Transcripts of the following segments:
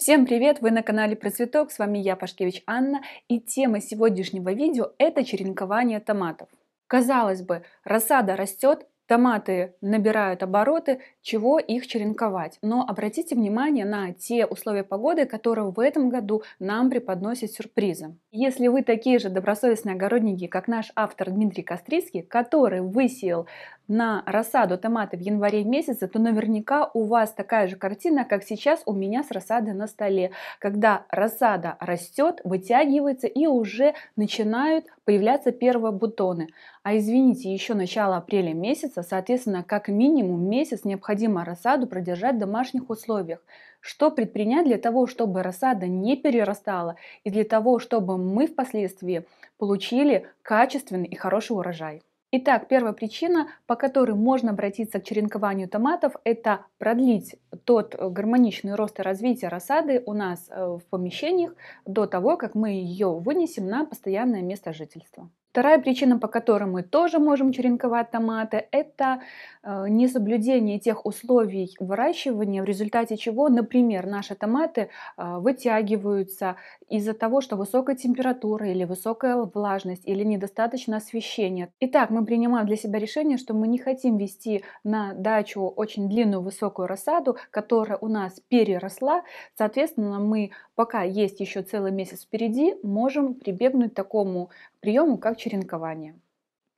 Всем привет! Вы на канале Процветок, с вами я, Пашкевич Анна, и тема сегодняшнего видео – это черенкование томатов. Казалось бы, рассада растет, томаты набирают обороты, чего их черенковать. Но обратите внимание на те условия погоды, которые в этом году нам преподносят сюрпризы. Если вы такие же добросовестные огородники, как наш автор Дмитрий Кострицкий, который высеял на рассаду томаты в январе месяце, то наверняка у вас такая же картина, как сейчас у меня с рассадой на столе, когда рассада растет, вытягивается и уже начинают появляться первые бутоны. А извините, еще начало апреля месяца, соответственно, как минимум месяц необходимо рассаду продержать в домашних условиях. Что предпринять для того, чтобы рассада не перерастала и для того, чтобы мы впоследствии получили качественный и хороший урожай? Итак, первая причина, по которой можно обратиться к черенкованию томатов, это продлить тот гармоничный рост и развитие рассады у нас э, в помещениях до того, как мы ее вынесем на постоянное место жительства. Вторая причина, по которой мы тоже можем черенковать томаты, это э, несоблюдение тех условий выращивания, в результате чего, например, наши томаты э, вытягиваются из-за того, что высокая температура или высокая влажность или недостаточно освещения. Итак, мы принимаем для себя решение, что мы не хотим вести на дачу очень длинную высокую рассаду, которая у нас переросла. Соответственно, мы, пока есть еще целый месяц впереди, можем прибегнуть к такому приему, как черенкование.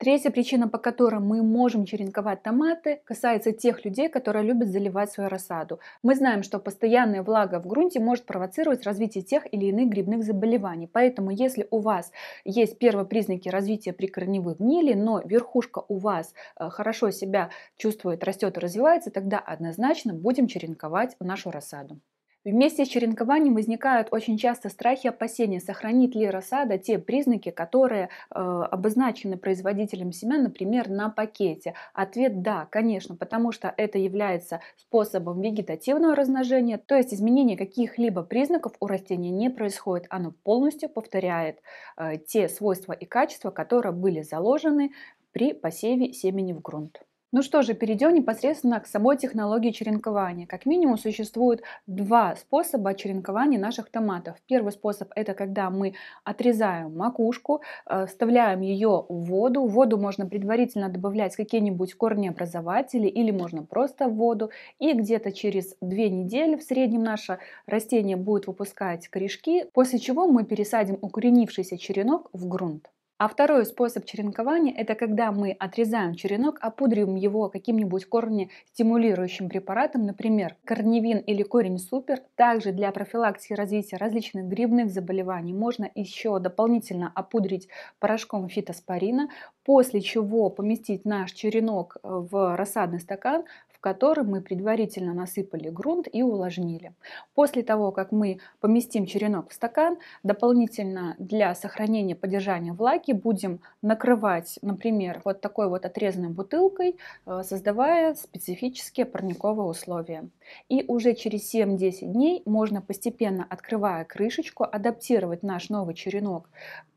Третья причина, по которой мы можем черенковать томаты, касается тех людей, которые любят заливать свою рассаду. Мы знаем, что постоянная влага в грунте может провоцировать развитие тех или иных грибных заболеваний. Поэтому, если у вас есть первые признаки развития прикорневых гнили, но верхушка у вас э, хорошо себя чувствует, растет и развивается, тогда однозначно будем черенковать нашу рассаду. Вместе с черенкованием возникают очень часто страхи и опасения, сохранит ли рассада те признаки, которые э, обозначены производителем семян, например, на пакете. Ответ да, конечно, потому что это является способом вегетативного размножения, то есть изменение каких-либо признаков у растения не происходит, оно полностью повторяет э, те свойства и качества, которые были заложены при посеве семени в грунт. Ну что же, перейдем непосредственно к самой технологии черенкования. Как минимум существует два способа черенкования наших томатов. Первый способ это когда мы отрезаем макушку, э, вставляем ее в воду. В воду можно предварительно добавлять какие-нибудь корнеобразователи или можно просто в воду. И где-то через две недели в среднем наше растение будет выпускать корешки, после чего мы пересадим укоренившийся черенок в грунт. А второй способ черенкования – это когда мы отрезаем черенок, опудриваем его каким-нибудь корнестимулирующим препаратом, например, корневин или корень супер. Также для профилактики развития различных грибных заболеваний можно еще дополнительно опудрить порошком фитоспорина, после чего поместить наш черенок в рассадный стакан, который мы предварительно насыпали грунт и увлажнили. После того, как мы поместим черенок в стакан, дополнительно для сохранения поддержания влаги будем накрывать, например, вот такой вот отрезанной бутылкой, э, создавая специфические парниковые условия. И уже через 7-10 дней можно постепенно, открывая крышечку, адаптировать наш новый черенок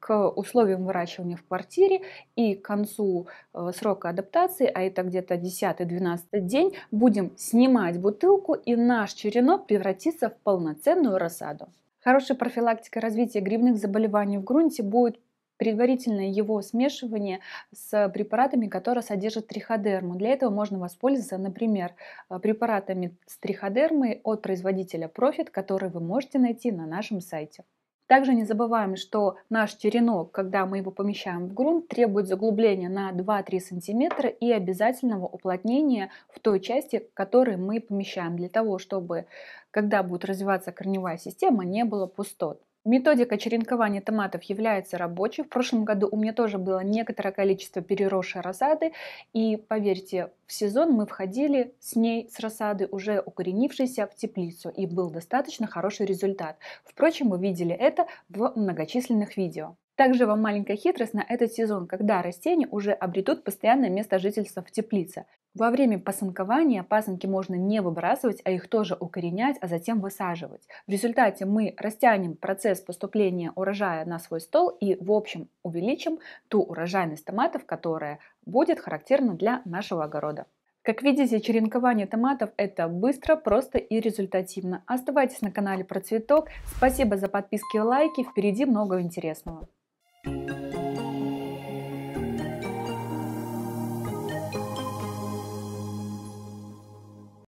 к условиям выращивания в квартире и к концу э, срока адаптации, а это где-то 10-12 день, будем снимать бутылку и наш черенок превратится в полноценную рассаду. Хорошая профилактика развития грибных заболеваний в грунте будет предварительное его смешивание с препаратами, которые содержат триходерму. Для этого можно воспользоваться, например, э, препаратами с триходермой от производителя Profit, которые вы можете найти на нашем сайте. Также не забываем, что наш черенок, когда мы его помещаем в грунт, требует заглубления на 2-3 см и обязательного уплотнения в той части, которую мы помещаем, для того, чтобы, когда будет развиваться корневая система, не было пустот. Методика черенкования томатов является рабочей. В прошлом году у меня тоже было некоторое количество переросшей рассады. И поверьте, в сезон мы входили с ней, с рассады, уже укоренившейся в теплицу. И был достаточно хороший результат. Впрочем, вы видели это в многочисленных видео. Также вам маленькая хитрость на этот сезон, когда растения уже обретут постоянное место жительства в теплице. Во время пасынкования пасынки можно не выбрасывать, а их тоже укоренять, а затем высаживать. В результате мы растянем процесс поступления урожая на свой стол и в общем увеличим ту урожайность томатов, которая будет характерна для нашего огорода. Как видите, черенкование томатов это быстро, просто и результативно. Оставайтесь на канале Процветок. Спасибо за подписки и лайки. Впереди много интересного. Thank you